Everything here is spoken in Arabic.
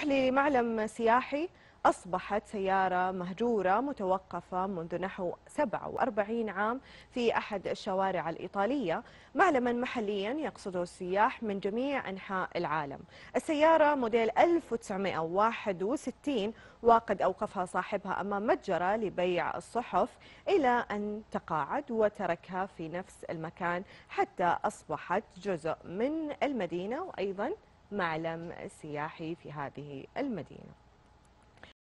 نروح لمعلم سياحي أصبحت سيارة مهجورة متوقفة منذ نحو 47 عام في أحد الشوارع الإيطالية معلما محليا يقصده السياح من جميع أنحاء العالم. السيارة موديل 1961 وقد أوقفها صاحبها أمام متجرة لبيع الصحف إلى أن تقاعد وتركها في نفس المكان حتى أصبحت جزء من المدينة وأيضا معلم سياحي في هذه المدينة.